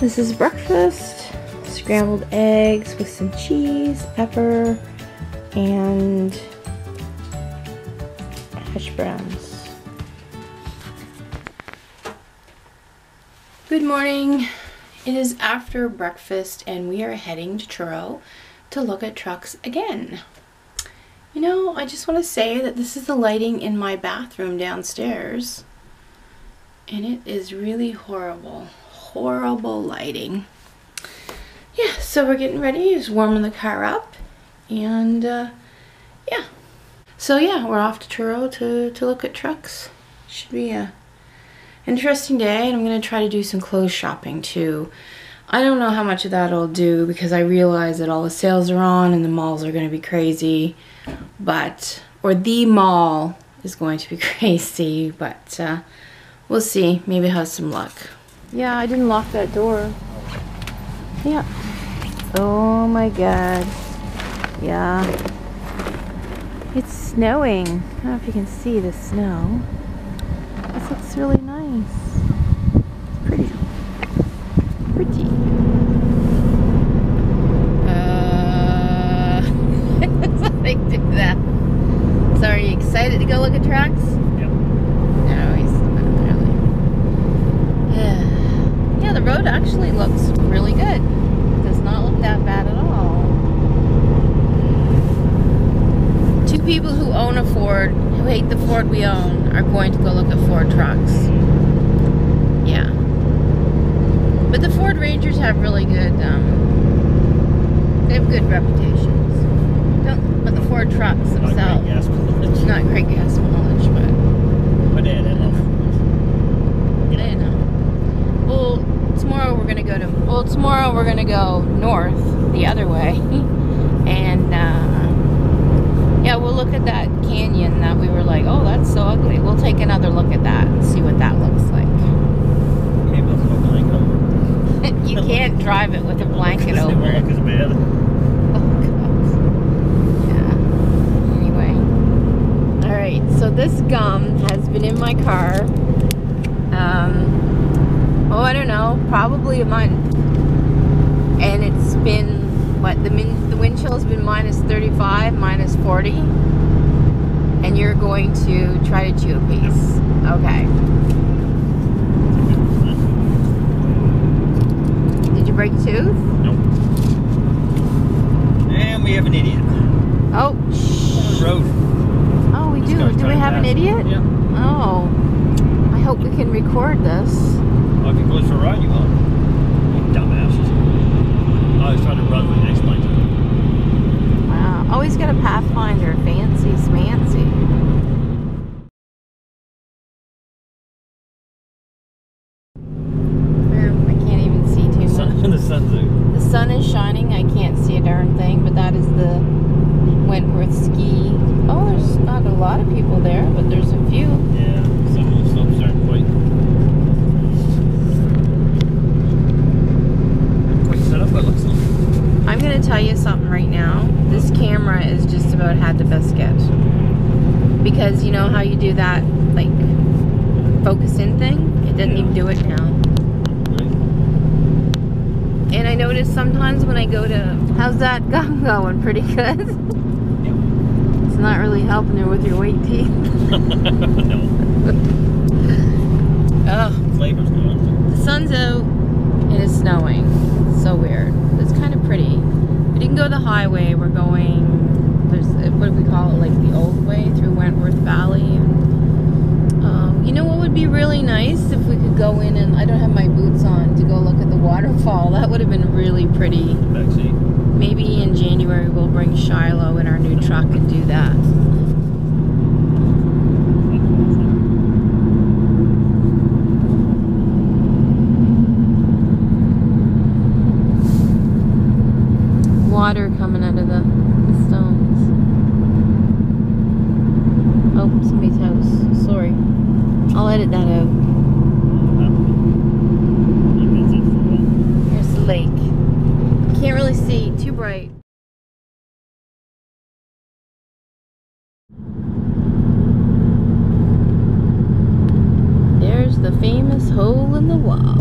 This is breakfast. Scrambled eggs with some cheese, pepper, and hash browns. Good morning. It is after breakfast and we are heading to Truro to look at trucks again. You know, I just want to say that this is the lighting in my bathroom downstairs. And it is really horrible. Horrible lighting. Yeah, so we're getting ready. Just warming the car up. And, uh, yeah. So, yeah, we're off to Truro to, to look at trucks. Should be a interesting day. And I'm going to try to do some clothes shopping, too. I don't know how much of that I'll do because I realize that all the sales are on and the malls are going to be crazy. But, or the mall is going to be crazy, but uh, we'll see. Maybe have some luck. Yeah, I didn't lock that door. Yeah. Oh my god. Yeah. It's snowing. I don't know if you can see the snow. This looks really nice. It's pretty. Pretty. Uh, I do that. So are you excited to go look at trucks? Yep. No, he's not really. Yeah. yeah, the road actually looks really good. Does not look that bad at all. Two people who own a Ford, who hate the Ford we own, are going to go look at Ford trucks. Yeah. But the Ford Rangers have really good, um, they have good reputations. Don't, but the Ford trucks Not great themselves, gas mileage. not great gas mileage, but My dad had one. I know. Well, tomorrow we're gonna go to. Well, tomorrow we're gonna go north, the other way, and uh, yeah, we'll look at that canyon that we were like, oh, that's so ugly. We'll take another look at that and see what that looks like. Maybe what blanket. you can't drive it with a blanket over It it. won't look as bad. Oh god. Yeah. Anyway. Alright, so this gum has been in my car. Um oh I don't know, probably a month. And it's been what the min the wind chill has been minus 35, minus 40. And you're going to try to chew a piece. Okay. Did you break a tooth? Nope. And we have an idiot. Oh, shh. Road. Oh, we do. Do we have an idiot? Yeah. Oh. I hope we can record this. I'll get for a ride, you want? You dumbasses. I was trying to run with the next plane. Wow. Oh, he's got a Pathfinder. Fancy smancy. I can't even see too The sun, much. the sun's out. The sun is shining. I can't see a darn thing, but that is the Wentworth ski. Oh, there's not a lot of people there, but there's a few. Yeah, some of the slopes aren't quite. Quite set up, but looks like. I'm gonna tell you something right now. This camera is just about had the biscuit. Because you know how you do that, like, focus in thing? It doesn't Yeah. even do it now. Right. And I notice sometimes when I go to, how's that gum going? Pretty good? It's not really helping her with your white teeth. no. Oh, Flavor's gone. the sun's out and it's snowing. It's so weird. It's kind of pretty. But you can go the highway. We're going, there's, what do we call it, like the old way through Wentworth Valley. And, um, you know what would be really nice if we could go in and, I don't have my boots on, to go look at the waterfall. That would have been really pretty. Maybe in January we'll bring Shiloh in our new truck and do that. Water coming out of the, the stones. Oh, somebody's house. Sorry. I'll edit that out. Here's the lake. Can't really see, too bright. There's the famous hole in the wall.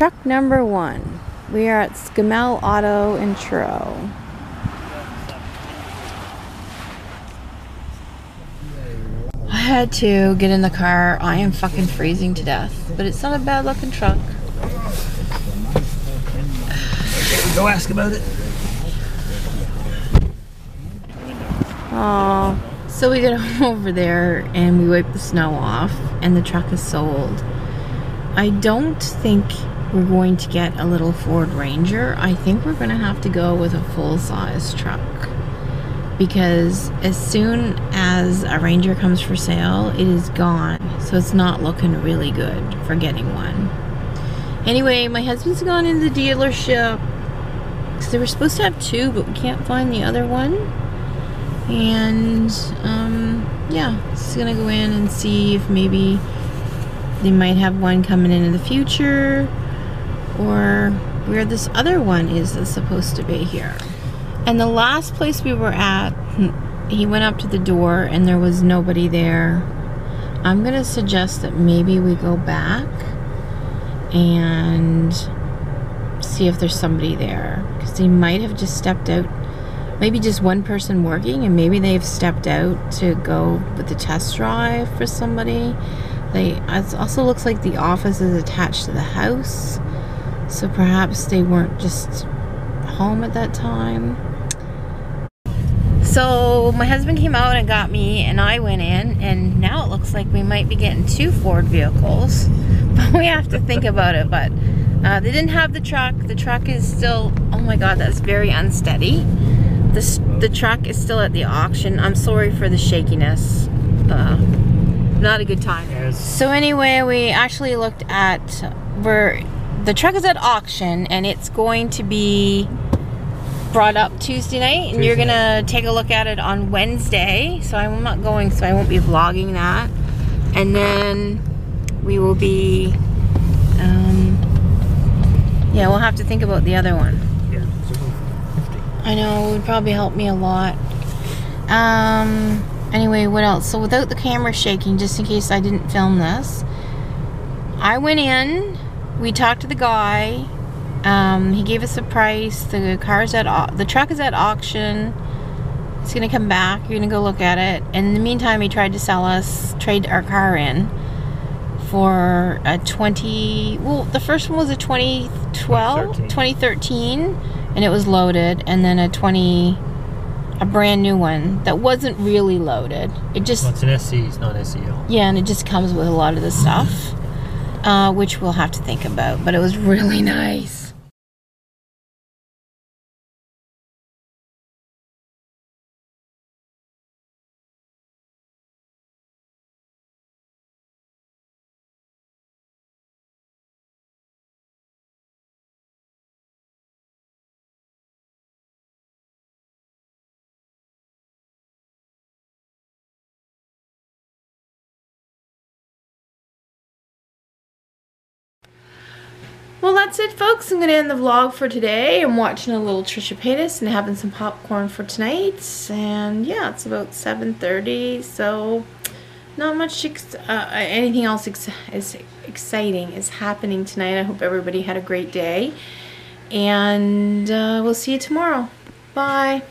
Truck number one. We are at Scammell Auto in Truro. I had to get in the car. I am fucking freezing to death. But it's not a bad looking truck. Go ask about it. Oh, so we get over there and we wipe the snow off, and the truck is sold. I don't think we're going to get a little Ford Ranger. I think we're going to have to go with a full size truck because as soon as a Ranger comes for sale, it is gone. So it's not looking really good for getting one. Anyway, my husband's gone into the dealership because they were supposed to have two, but we can't find the other one. And um, yeah, just gonna go in and see if maybe they might have one coming in in the future or where this other one is that's supposed to be here. And the last place we were at, he went up to the door and there was nobody there. I'm gonna suggest that maybe we go back and see if there's somebody there because they might have just stepped out maybe just one person working and maybe they've stepped out to go with the test drive for somebody they it also looks like the office is attached to the house so perhaps they weren't just home at that time? So my husband came out and got me and I went in and now it looks like we might be getting two Ford vehicles. But we have to think about it but uh, they didn't have the truck. The truck is still oh my god that's very unsteady. This the truck is still at the auction. I'm sorry for the shakiness uh, not a good time. So anyway we actually looked at where the truck is at auction and it's going to be brought up Tuesday night and you're gonna take a look at it on Wednesday. So I'm not going so I won't be vlogging that. And then we will be um, yeah we'll have to think about the other one. Yeah. so go for 50. I know it would probably help me a lot. Um anyway what else? So without the camera shaking just in case I didn't film this I went in we talked to the guy um, he gave us a price the car's at au- the truck is at auction it's gonna come back you're gonna go look at it in the meantime he tried to sell us trade our car in for a 20 well the first one was a 2012 2013. 2013 and it was loaded and then a 20 a brand new one that wasn't really loaded it just Well, it's an SE, it's not SEL. yeah, and it just comes with a lot of the stuff, uh, which we'll have to think about. But it was really nice. Well, that's it, folks. I'm going to end the vlog for today. I'm watching a little Trisha Paytas and having some popcorn for tonight. And yeah, it's about 7.30, so not much, uh, anything else ex is exciting is happening tonight. I hope everybody had a great day. And uh, we'll see you tomorrow. Bye.